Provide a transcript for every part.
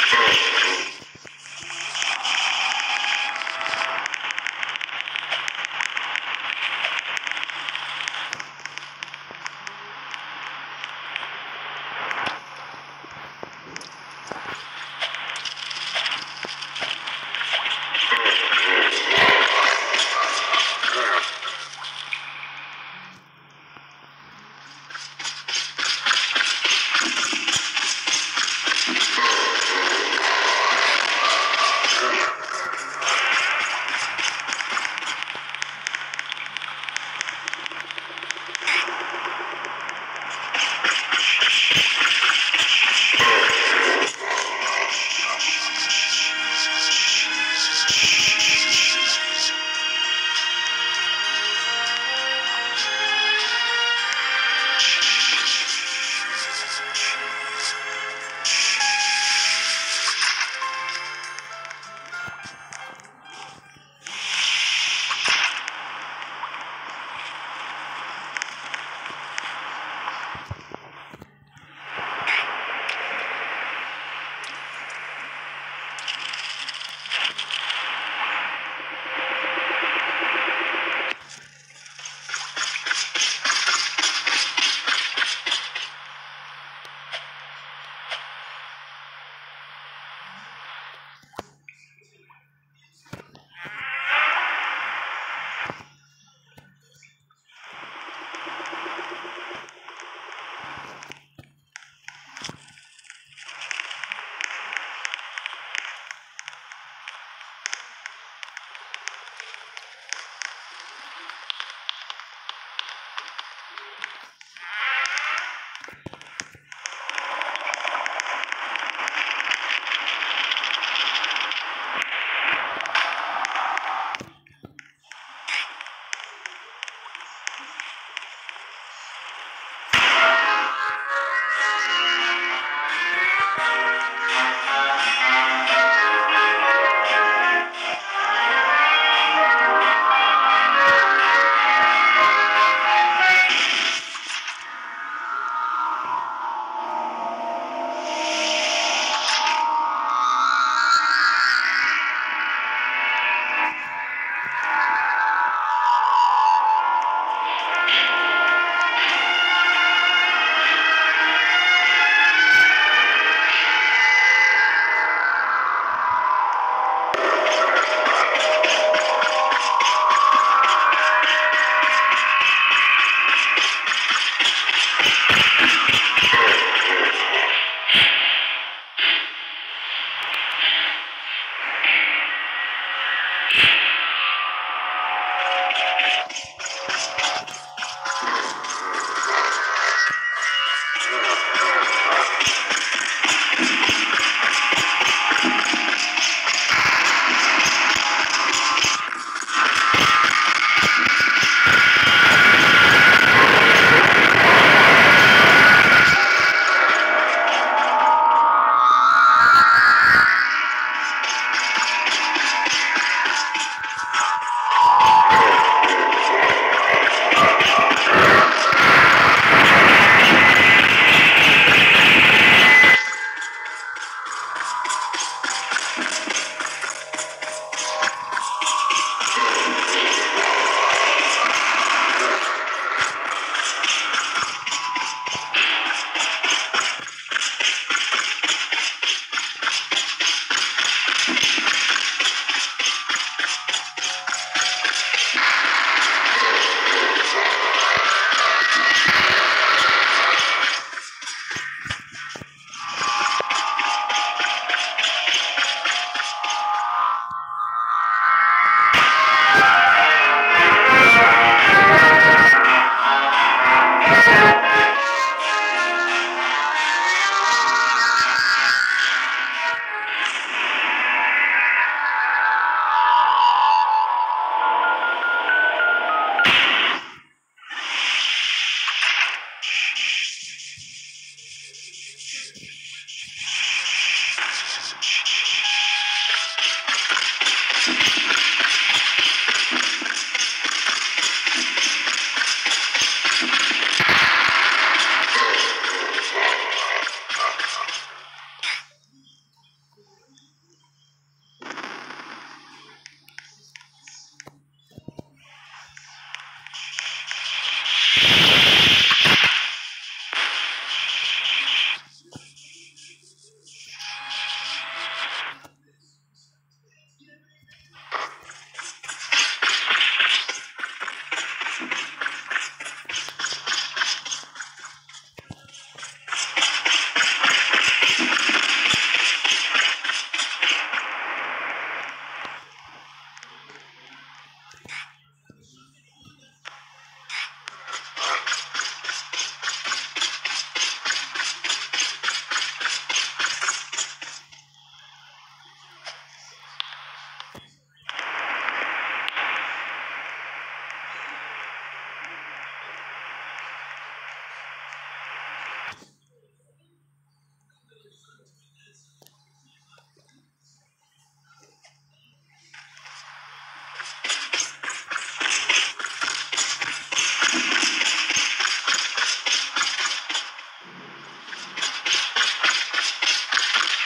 Boom.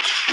Thank